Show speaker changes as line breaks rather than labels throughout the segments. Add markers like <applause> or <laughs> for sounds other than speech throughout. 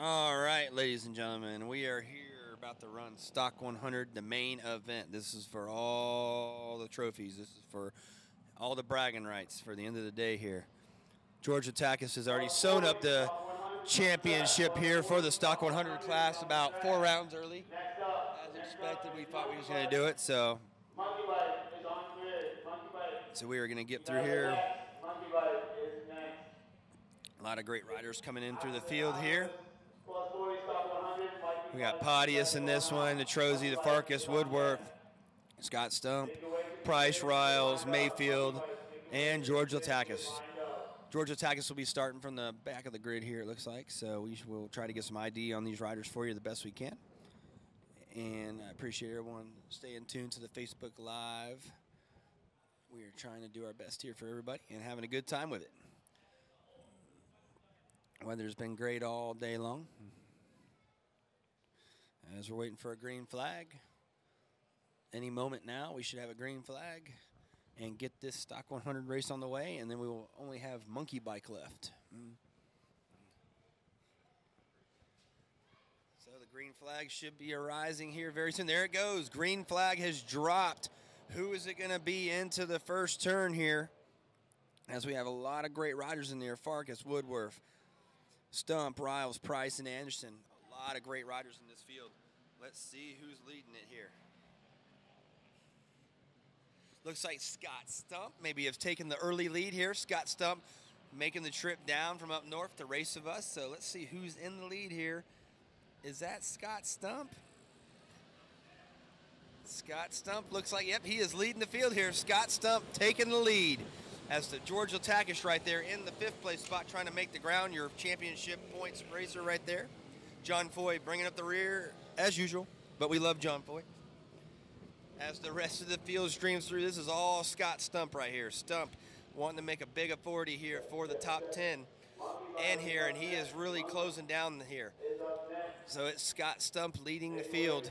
All right, ladies and gentlemen, we are here about to run Stock 100, the main event. This is for all the trophies. This is for all the bragging rights for the end of the day here. Georgia Takis has already sewn up the championship here for the Stock 100 class about four rounds early. As expected, we thought we was going to do it, so so we are going to get through here. A lot of great riders coming in through the field here. We got Podius in this one, the Trozy, the Farkas, Woodworth, Scott Stump, Price, Riles, Mayfield, and George Latakis. George Latakis will be starting from the back of the grid here, it looks like. So we will try to get some ID on these riders for you the best we can. And I appreciate everyone staying tuned to the Facebook Live. We are trying to do our best here for everybody and having a good time with it. Weather's been great all day long. As we're waiting for a green flag. Any moment now, we should have a green flag and get this Stock 100 race on the way, and then we will only have Monkey Bike left. Mm. So the green flag should be arising here very soon. There it goes. Green flag has dropped. Who is it going to be into the first turn here? As we have a lot of great riders in there Farkas, Woodworth, Stump, Riles, Price, and Anderson. Lot of great riders in this field. Let's see who's leading it here. Looks like Scott Stump maybe has taken the early lead here. Scott Stump making the trip down from up north to race of us. So let's see who's in the lead here. Is that Scott Stump? Scott Stump looks like, yep, he is leading the field here. Scott Stump taking the lead as the George Takish right there in the fifth place spot trying to make the ground. Your championship points racer right there. John Foy bringing up the rear as usual, but we love John Foy. As the rest of the field streams through, this is all Scott Stump right here. Stump wanting to make a big authority here for the top 10 and here, and he is really closing down here. So it's Scott Stump leading the field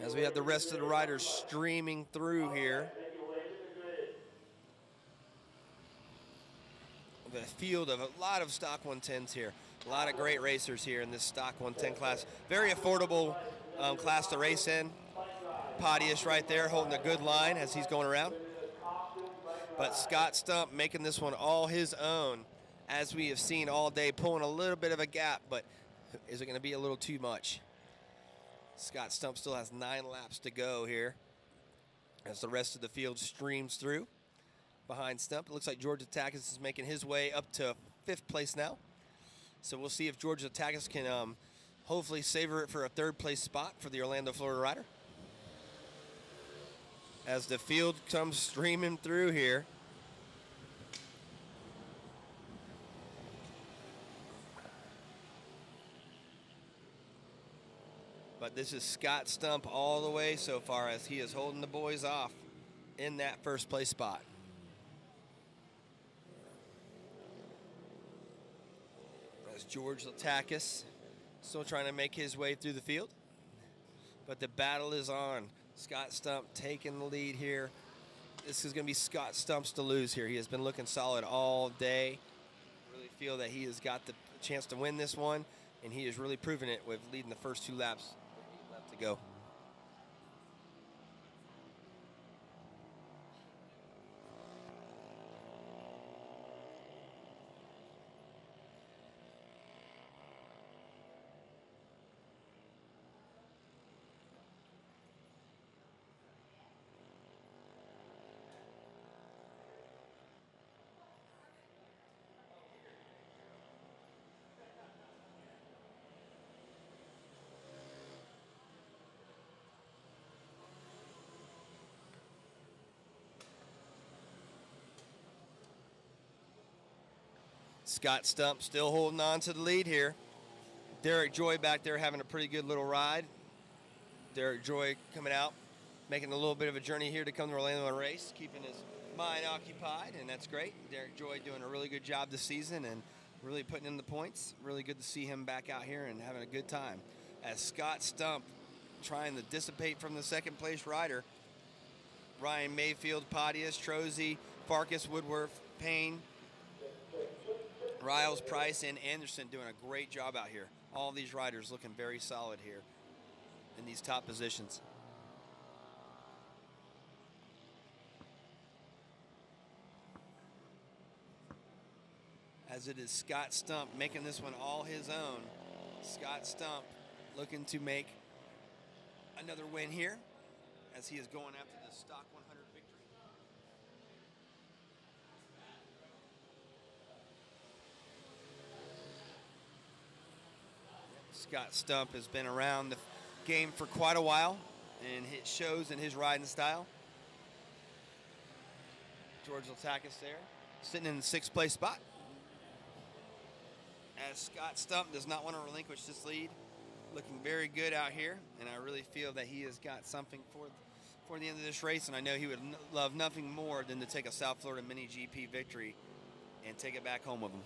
as we have the rest of the riders streaming through here. The field of a lot of stock 110s here. A lot of great racers here in this stock 110 class. Very affordable um, class to race in. Podius right there holding a good line as he's going around. But Scott Stump making this one all his own, as we have seen all day, pulling a little bit of a gap, but is it going to be a little too much? Scott Stump still has nine laps to go here as the rest of the field streams through behind Stump. It looks like George Takis is making his way up to fifth place now. So we'll see if George Takis can um, hopefully savor it for a third place spot for the Orlando, Florida rider. As the field comes streaming through here. But this is Scott Stump all the way so far as he is holding the boys off in that first place spot. George Latakis still trying to make his way through the field. But the battle is on. Scott Stump taking the lead here. This is going to be Scott Stump's to lose here. He has been looking solid all day. Really feel that he has got the chance to win this one, and he has really proven it with leading the first two laps left to go. Scott Stump still holding on to the lead here. Derek Joy back there having a pretty good little ride. Derek Joy coming out, making a little bit of a journey here to come to Orlando and race, keeping his mind occupied, and that's great. Derek Joy doing a really good job this season and really putting in the points. Really good to see him back out here and having a good time. As Scott Stump trying to dissipate from the second place rider. Ryan Mayfield, Podius, Trozy, Farkas, Woodworth, Payne, Riles, Price, and Anderson doing a great job out here. All these riders looking very solid here in these top positions. As it is Scott Stump making this one all his own. Scott Stump looking to make another win here as he is going after the Stock 100 victory. Scott Stump has been around the game for quite a while, and it shows in his riding style. George Latakis there, sitting in the sixth place spot. As Scott Stump does not want to relinquish this lead, looking very good out here, and I really feel that he has got something for for the end of this race, and I know he would love nothing more than to take a South Florida Mini GP victory and take it back home with him.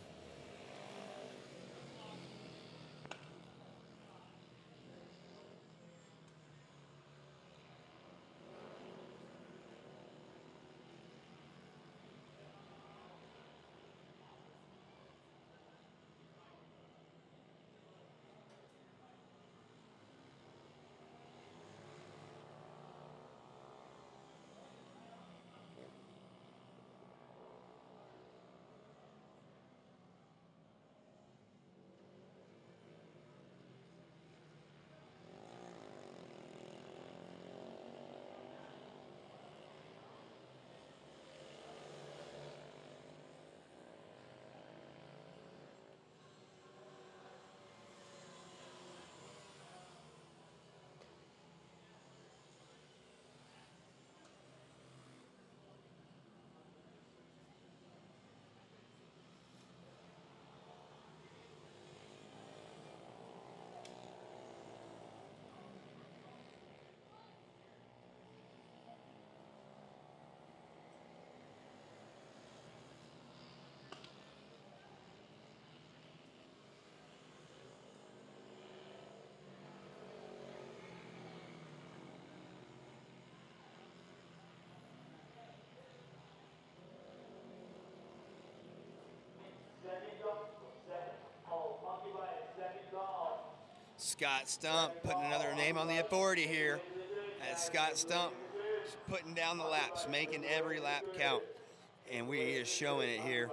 Scott Stump putting another name on the authority here. As Scott Stump putting down the laps, making every lap count. And we is showing it here.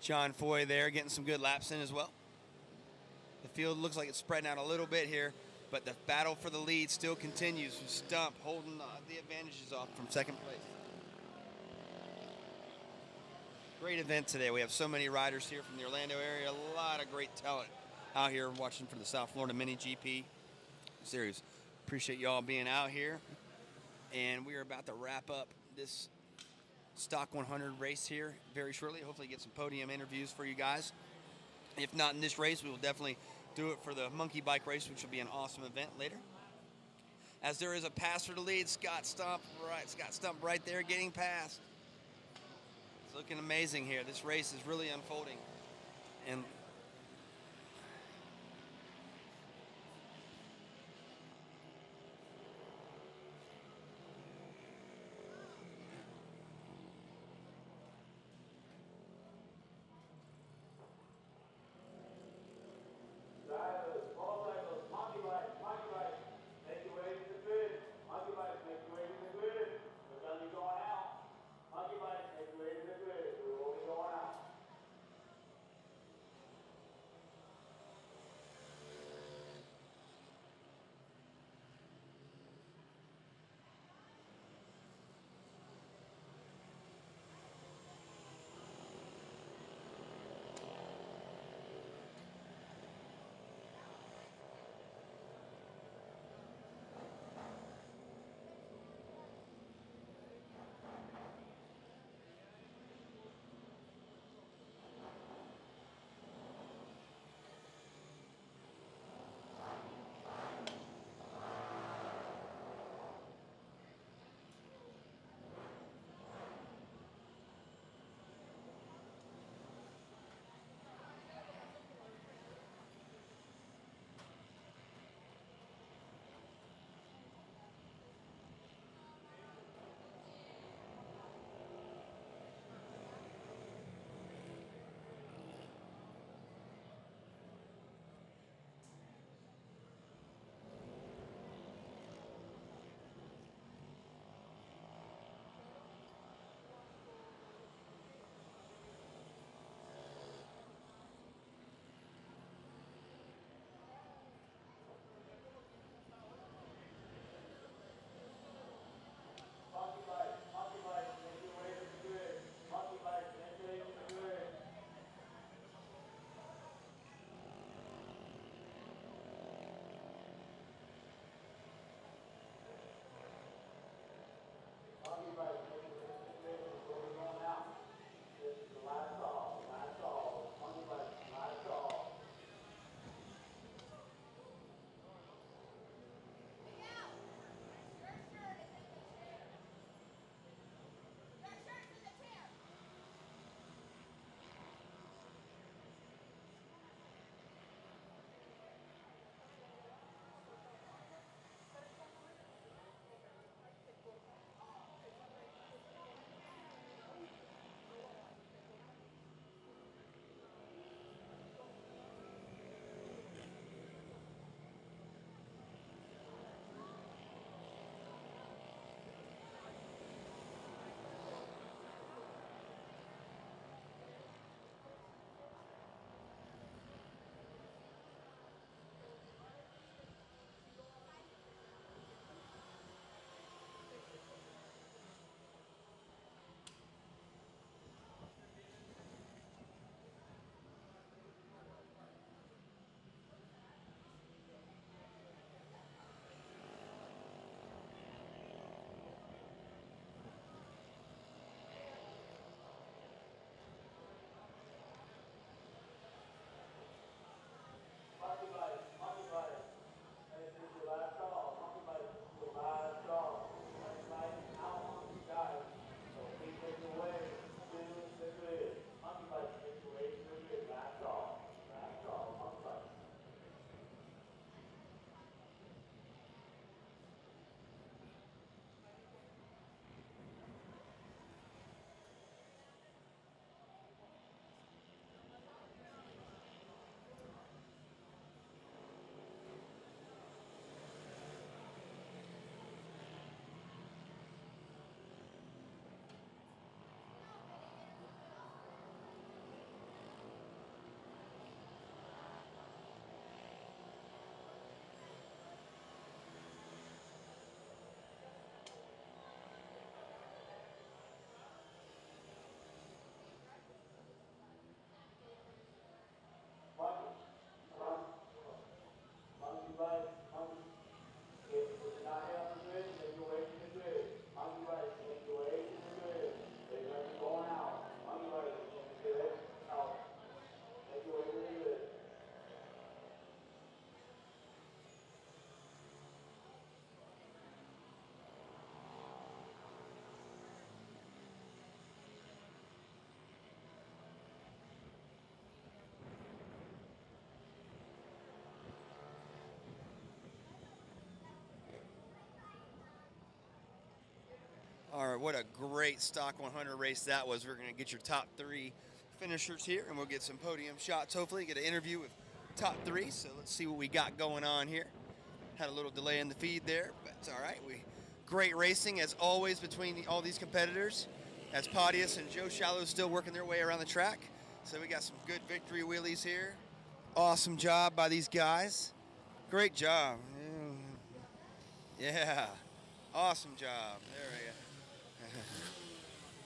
John Foy there getting some good laps in as well. The field looks like it's spreading out a little bit here, but the battle for the lead still continues Stump holding the advantages off from second place. Great event today. We have so many riders here from the Orlando area. A lot of great talent out here watching for the South Florida Mini GP series. Appreciate y'all being out here. And we are about to wrap up this Stock 100 race here very shortly. Hopefully, get some podium interviews for you guys. If not in this race, we will definitely do it for the monkey bike race, which will be an awesome event later. As there is a passer to lead, Scott Stump right, Scott Stump right there getting past. It's looking amazing here. This race is really unfolding, and All right, what a great Stock 100 race that was. We're going to get your top three finishers here, and we'll get some podium shots. Hopefully, get an interview with top three. So let's see what we got going on here. Had a little delay in the feed there, but it's all right. We great racing as always between the, all these competitors. As Podius and Joe Shallow still working their way around the track. So we got some good victory wheelies here. Awesome job by these guys. Great job. Yeah. Awesome job. There.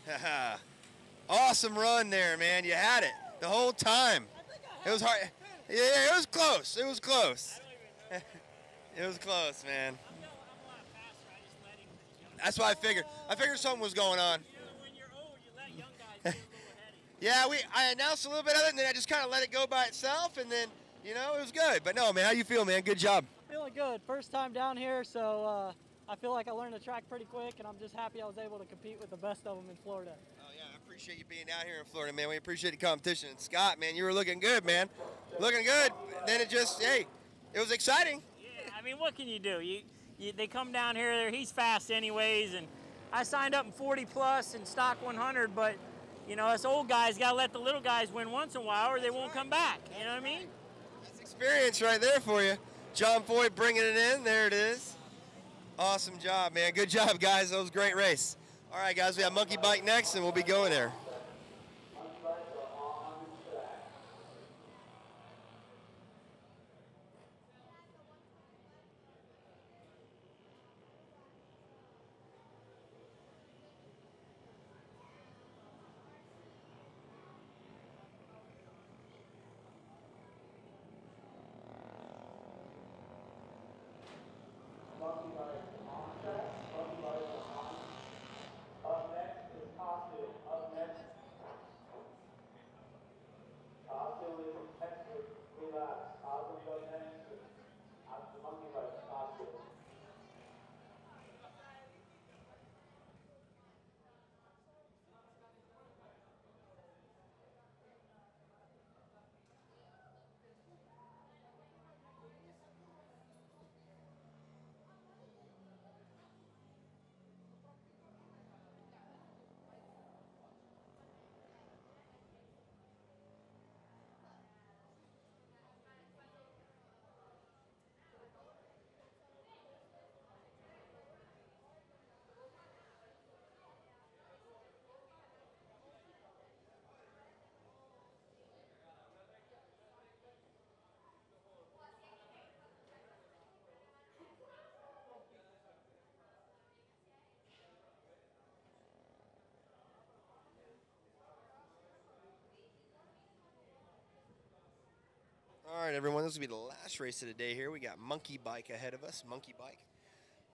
<laughs> awesome run there, man. You had it the whole time. It was hard. Yeah, it was close. It was close. <laughs> it was close, man. That's why I figured. I figured something was going on. <laughs> yeah, we. I announced a little bit of it, and then I just kind of let it go by itself, and then you know it was good. But no, man, how you feel, man? Good job.
Feeling good. First time down here, so uh, I feel like I learned the track pretty quick, and I'm just happy I was able to compete with the best of them in Florida.
Oh yeah, I appreciate you being out here in Florida, man. We appreciate the competition. And Scott, man, you were looking good, man. Looking good. Then it just, hey, it was exciting.
Yeah, I mean, what can you do? You, you they come down here. He's fast anyways, and I signed up in 40 plus and stock 100, but you know, us old guys got to let the little guys win once in a while, or they won't come back. You know what I mean?
That's experience right there for you. John Foy bringing it in. There it is. Awesome job, man. Good job, guys. That was a great race. All right, guys, we have Monkey Bike next, and we'll be going there. All right, everyone, this will be the last race of the day here. We got Monkey Bike ahead of us. Monkey Bike.